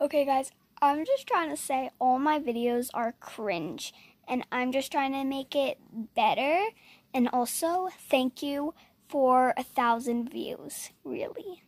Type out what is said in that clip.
Okay, guys, I'm just trying to say all my videos are cringe, and I'm just trying to make it better. And also, thank you for a thousand views, really.